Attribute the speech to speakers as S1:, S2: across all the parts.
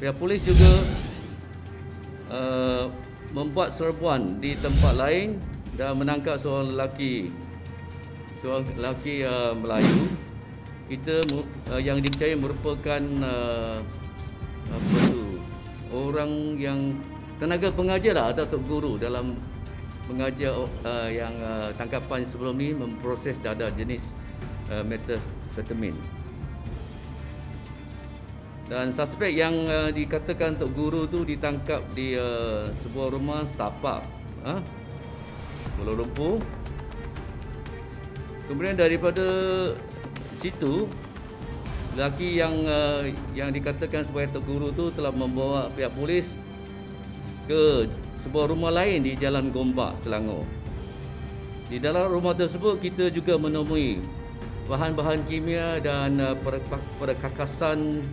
S1: Pihak polis juga uh, membuat serbuan di tempat lain dan menangkap seorang lelaki seorang lelaki uh, Melayu kita uh, yang dipercayai merupakan uh, apa tu orang yang tenaga pengajar lah atau tok guru dalam mengajar uh, yang uh, tangkapan sebelum ni memproses dada jenis uh, metafetamin. Dan suspek yang uh, dikatakan tok guru tu ditangkap di uh, sebuah rumah setapak ha? Kuala Lumpur. Kemudian daripada situ lelaki yang uh, yang dikatakan sebagai tok guru tu telah membawa pihak polis ke sebuah rumah lain di Jalan Gombak, Selangor. Di dalam rumah tersebut kita juga menemui bahan-bahan kimia dan uh, perkakasan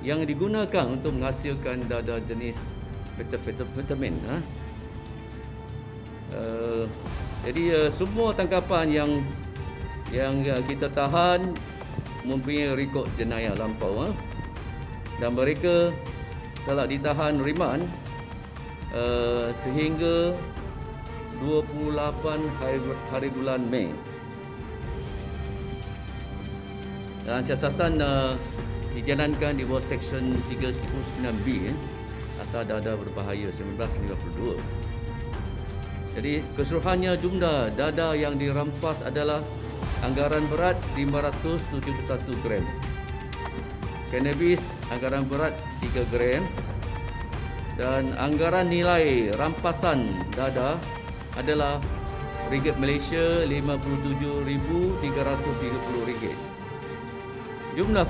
S1: yang digunakan untuk menghasilkan dada jenis metafetamin. Ha? Uh, jadi uh, semua tangkapan yang yang uh, kita tahan mempunyai rekod jenayah lampau. Ha? Dan mereka telah ditahan riman uh, sehingga 28 hari, hari bulan Mei. Dan siasatan uh, dijalankan di bawah Seksyen 319B eh, atau dada berbahaya 1952. Jadi keseluruhannya jumlah dada yang dirampas adalah anggaran berat 571 gram. Cannabis anggaran berat 3 gram dan anggaran nilai rampasan dada adalah ringgit Malaysia RM57,330. Jumlah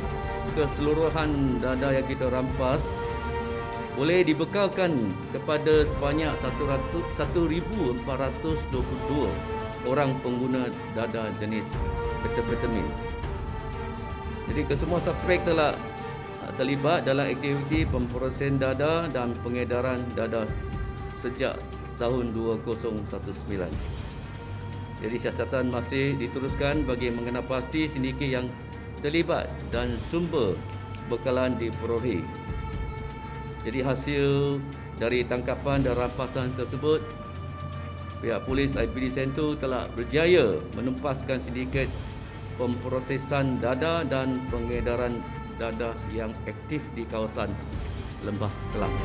S1: keseluruhan dada yang kita rampas boleh dibekalkan kepada sebanyak 1,422 orang pengguna dada jenis metafetamin. Jadi kesemua suspek telah terlibat dalam aktiviti pemprosesan dada dan pengedaran dada sejak tahun 2019. Jadi siasatan masih diteruskan bagi mengenal pasti sindiket yang terlibat dan sumber bekalan diperolehi. Jadi hasil dari tangkapan dan rampasan tersebut, pihak polis IPD Sentul telah berjaya menumpaskan sindiket pemprosesan dada dan pengedaran dada yang aktif di kawasan Lembah Kelang.